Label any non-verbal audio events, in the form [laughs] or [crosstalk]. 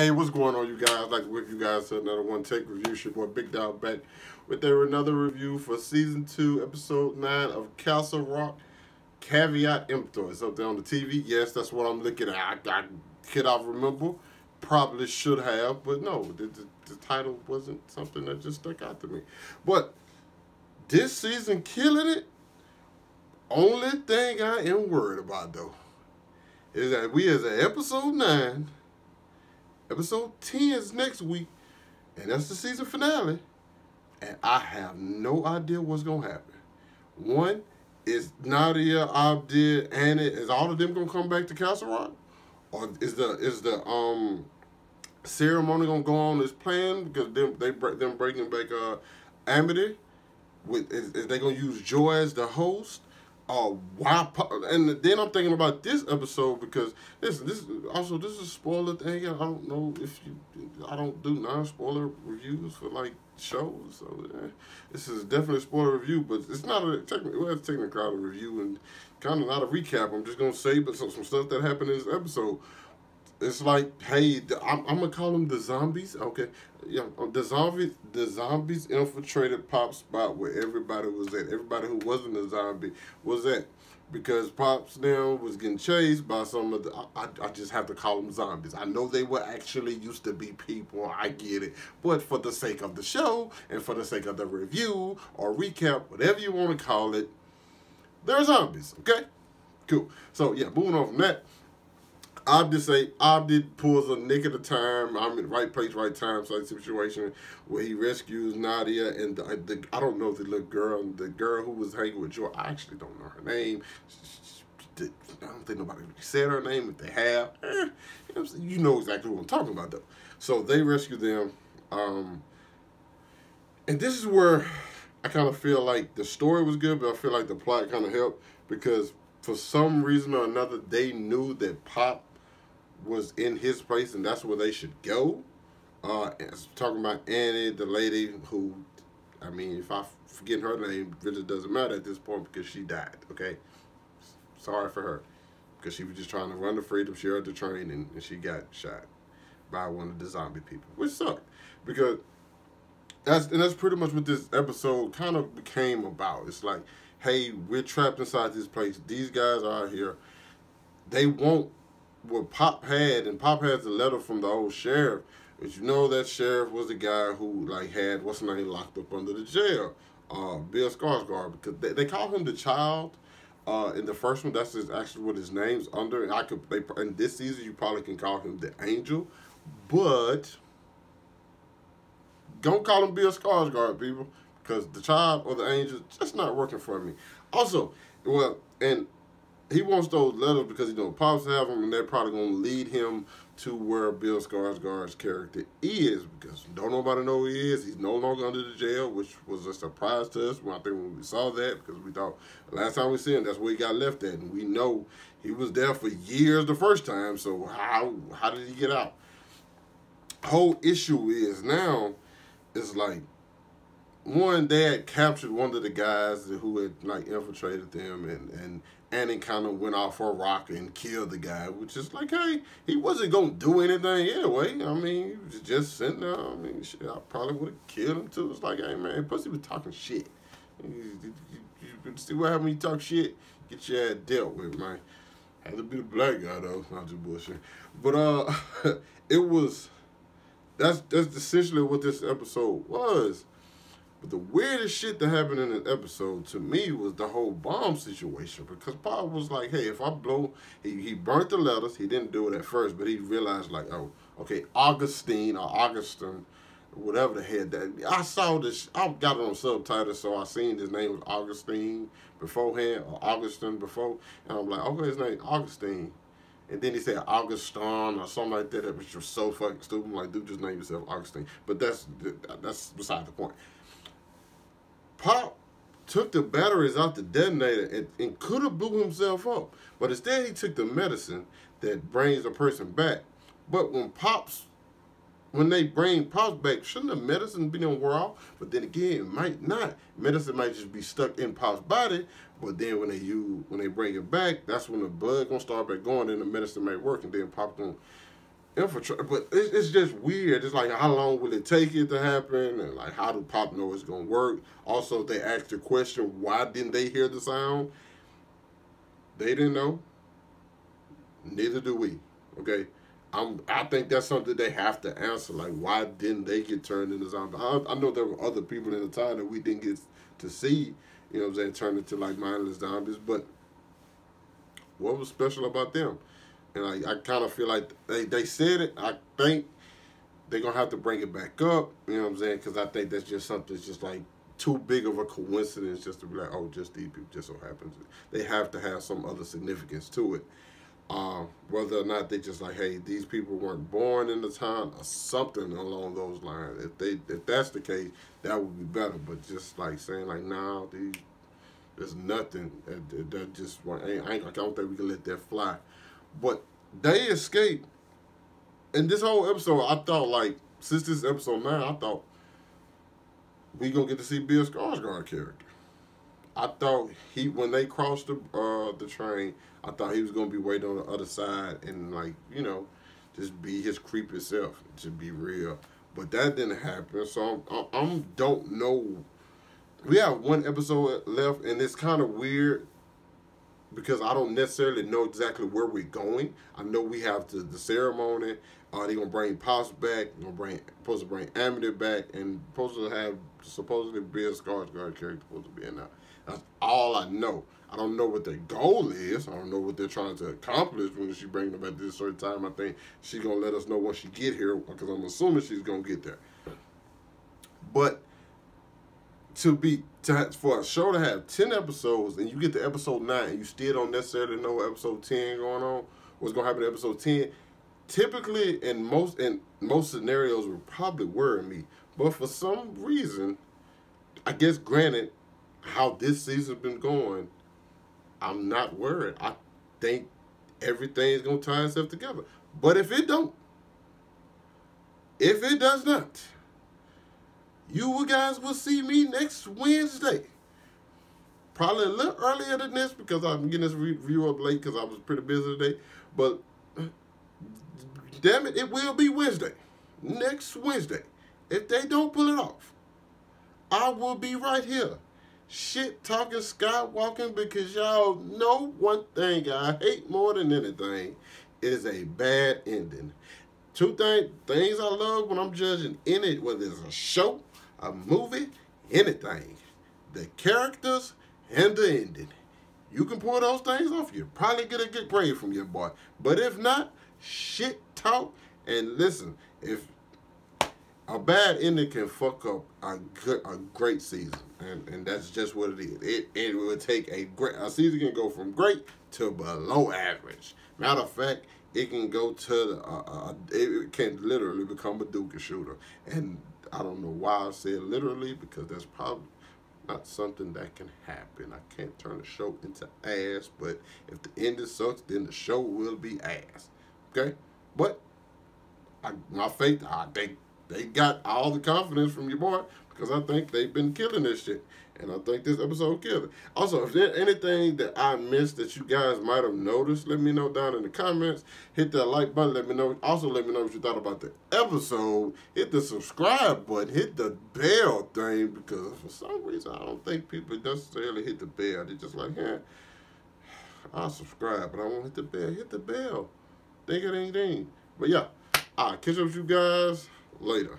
Hey, what's going on, you guys? Like with you guys, another one take review. Your boy Big Dog back with there another review for season two, episode nine of Castle Rock. Caveat emptor. It's up there on the TV. Yes, that's what I'm looking at. I, I could I remember? Probably should have, but no, the, the, the title wasn't something that just stuck out to me. But this season killing it. Only thing I am worried about though is that we as an episode nine Episode 10 is next week, and that's the season finale. And I have no idea what's going to happen. One, is Nadia, Abdi, Annie, is all of them going to come back to Castle Rock? Or is the is the um ceremony to go on as planned? Because them, they, them breaking back uh, Amity? With, is, is they to use Joy as the host? Uh, why? And then I'm thinking about this episode because this this also this is a spoiler thing. I don't know if you I don't do non spoiler reviews for like shows, so eh, this is definitely a spoiler review. But it's not a technical well, it's technical review and kind of not a recap. I'm just gonna say, but some some stuff that happened in this episode it's like, hey, I'm, I'm, gonna call them the zombies. Okay, yeah, um, the zombies, the zombies infiltrated Pop spot where everybody was at. Everybody who wasn't a zombie was at because Pops now was getting chased by some of the. I, I just have to call them zombies. I know they were actually used to be people. I get it, but for the sake of the show and for the sake of the review or recap, whatever you want to call it, they're zombies. Okay, cool. So yeah, moving on from that. Abdi say Abdi pulls a nick at a time. I'm in right place, right time. So situation where he rescues Nadia and the, the, I don't know the little girl, the girl who was hanging with Joy. I actually don't know her name. I don't think nobody said her name. If they have, eh, you know exactly what I'm talking about though. So they rescue them, um, and this is where I kind of feel like the story was good, but I feel like the plot kind of helped because for some reason or another they knew that Pop was in his place and that's where they should go. Uh, talking about Annie, the lady who, I mean, if I forget her name, really doesn't matter at this point because she died. Okay, sorry for her because she was just trying to run the freedom. She heard the train and, and she got shot by one of the zombie people, which sucked because that's and that's pretty much what this episode kind of became about. It's like, hey, we're trapped inside this place. These guys are out here. They won't what Pop had, and Pop has a letter from the old sheriff. But you know that sheriff was the guy who like had what's name locked up under the jail, uh, Bill Skarsgård, because they, they call him the child. Uh, in the first one, that's his, actually what his name's under. And I could they in this season you probably can call him the angel, but don't call him Bill Skarsgård, people, because the child or the angel just not working for me. Also, well, and he wants those letters because he know Pops have them, and they're probably gonna lead him to where Bill Skarsgård's character is because don't nobody know who he is. He's no longer under the jail, which was a surprise to us. When I think when we saw that because we thought last time we see him, that's where he got left at, and we know he was there for years the first time. So how how did he get out? Whole issue is now, it's like one they had captured one of the guys who had like infiltrated them and and and it kind of went off for a rock and killed the guy, which is like, hey, he wasn't gonna do anything anyway. I mean, he was just sitting there. I mean, shit, I probably would have killed him too. It's like, hey man, plus he was talking shit. You, see what happens when you talk shit? Get your ass dealt with, man. Had to be the black guy though, not just bullshit. But uh, [laughs] it was. That's that's essentially what this episode was. But the weirdest shit that happened in the episode to me was the whole bomb situation because Paul was like, hey, if I blow, he, he burnt the letters. He didn't do it at first, but he realized, like, oh, okay, Augustine or Augustin, whatever the head that. I saw this, I got it on subtitles, so I seen his name was Augustine beforehand or Augustin before. And I'm like, okay, his name Augustine. And then he said Augustine or something like that, which was so fucking stupid. I'm like, dude, just name yourself Augustine. But that's that's beside the point. Pop took the batteries out the detonator and, and could have blew himself up. But instead he took the medicine that brings a person back. But when Pops, when they bring Pops back, shouldn't the medicine be on wear off? But then again, it might not. Medicine might just be stuck in Pop's body. But then when they use, when they bring it back, that's when the blood gonna start back going and the medicine might work and then Pop gonna infiltrate. But it's, it's just weird. It's like how long will it take it to happen, and like how do Pop know it's gonna work? Also, they asked the question, why didn't they hear the sound? They didn't know. Neither do we. Okay. I'm, I think that's something they have to answer. Like, why didn't they get turned into zombies? I, I know there were other people in the time that we didn't get to see, you know what I'm saying, turned into like mindless zombies. But what was special about them? And I, I kind of feel like they, they said it. I think they're going to have to bring it back up, you know what I'm saying? Because I think that's just something that's just like too big of a coincidence just to be like, oh, just these people just so happens. They have to have some other significance to it. Uh, whether or not they just like, hey, these people weren't born in the time or something along those lines. If they if that's the case, that would be better. But just like saying like, nah, these there's nothing that, that just I, I don't think we can let that fly. But they escaped. And this whole episode, I thought like since this episode nine, I thought we gonna get to see Bill Skarsgård character. I thought he when they crossed the uh, the train, I thought he was gonna be waiting on the other side and like you know, just be his creepy self to be real. But that didn't happen. So I'm, I'm don't know. We have one episode left, and it's kind of weird because I don't necessarily know exactly where we're going. I know we have to, the ceremony. Uh, they're gonna bring Pops back. They're gonna bring supposed to bring Amity back, and supposed to have supposedly Bill Skarsgård character supposed to be in that. That's all I know. I don't know what their goal is. I don't know what they're trying to accomplish when she bring them at this certain time. I think she's gonna let us know when she get here because I'm assuming she's gonna get there. But to be to for a show to have ten episodes and you get to episode nine and you still don't necessarily know episode ten going on, what's gonna happen in episode ten. Typically, in most in most scenarios, would probably worry me. But for some reason, I guess granted, how this season's been going, I'm not worried. I think everything's gonna tie itself together. But if it don't, if it does not, you guys will see me next Wednesday. Probably a little earlier than this because I'm getting this review up late because I was pretty busy today. But damn it, it will be Wednesday. Next Wednesday. If they don't pull it off, I will be right here shit talking skywalking because y'all know one thing I hate more than anything is a bad ending. Two things things I love when I'm judging in it, whether it's a show, a movie, anything. The characters and the ending. You can pull those things off, you probably get a good grade from your boy. But if not, shit talk and listen, if a bad ending can fuck up a good, a great season, and and that's just what it is. It it will take a great a season can go from great to below average. Matter of fact, it can go to the, uh, uh, it can literally become a Duke shooter, and I don't know why I said literally because that's probably not something that can happen. I can't turn the show into ass, but if the ending sucks, then the show will be ass. Okay, but I, my faith, I think they got all the confidence from your boy because I think they've been killing this shit. And I think this episode killed it. Also, if there's anything that I missed that you guys might have noticed, let me know down in the comments. Hit that like button. Let me know. Also, let me know what you thought about the episode. Hit the subscribe button. Hit the bell thing because for some reason I don't think people necessarily hit the bell. They're just like, yeah, I'll subscribe, but I won't hit the bell. Hit the bell. Ding a ding ding. But yeah, I'll catch up with you guys later.